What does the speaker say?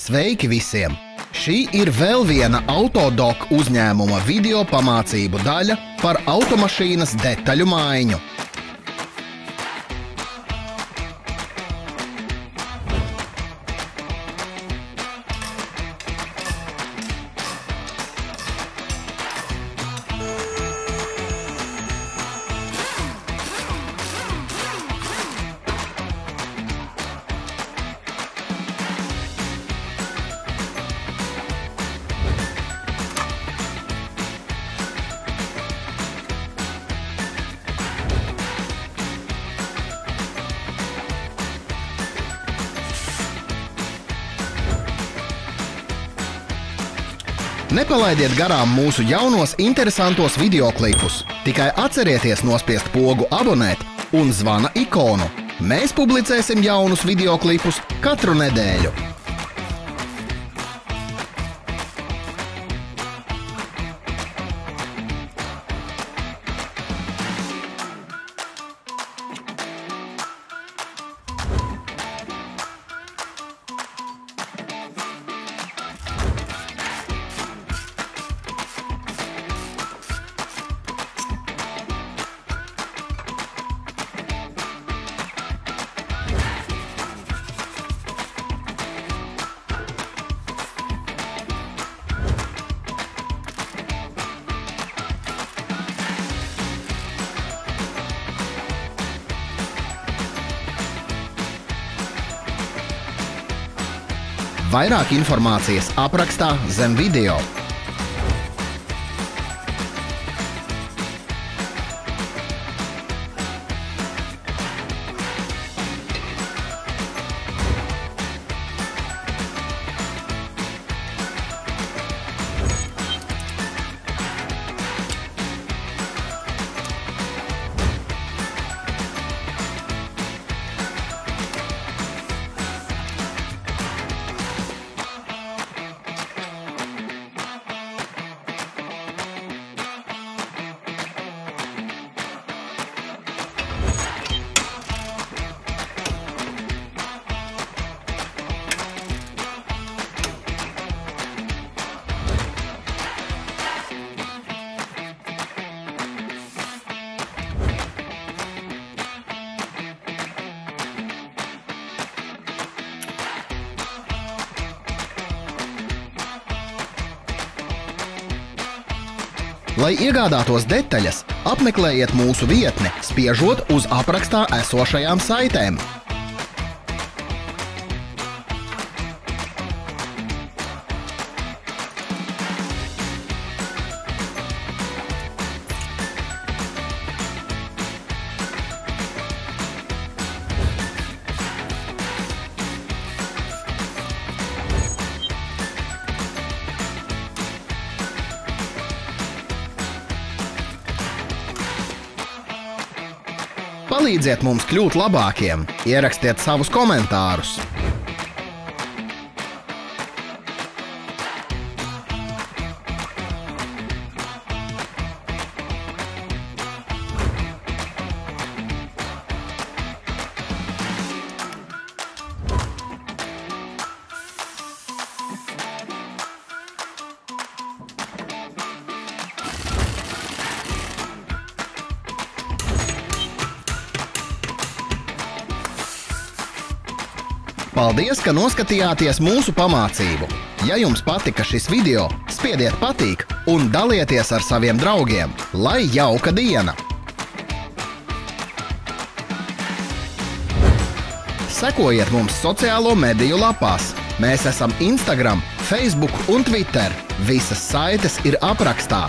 Sveiki visiem! Šī ir vēl viena Autodoc uzņēmuma video pamācību daļa par automašīnas detaļu maiņu. Nepalaidiet garām mūsu jaunos, interesantos videoklipus. Tikai atcerieties nospiest pogu abonēt un zvana ikonu. Mēs publicēsim jaunus videoklipus katru nedēļu. Vairāk informācijas aprakstā zem video. Lai iegādātos detaļas, apmeklējiet mūsu vietni, spiežot uz aprakstā esošajām saitēm. Palīdziet mums kļūt labākiem, ierakstiet savus komentārus. Paldies, ka noskatījāties mūsu pamācību! Ja jums patika šis video, spiediet patīk un dalieties ar saviem draugiem, lai jauka diena! Sekojiet mums sociālo mediju lapās. Mēs esam Instagram, Facebook un Twitter. Visas saites ir aprakstā.